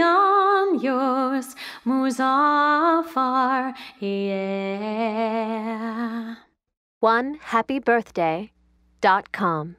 beyond yours, Muzaffar, yeah. One happy birthday dot com.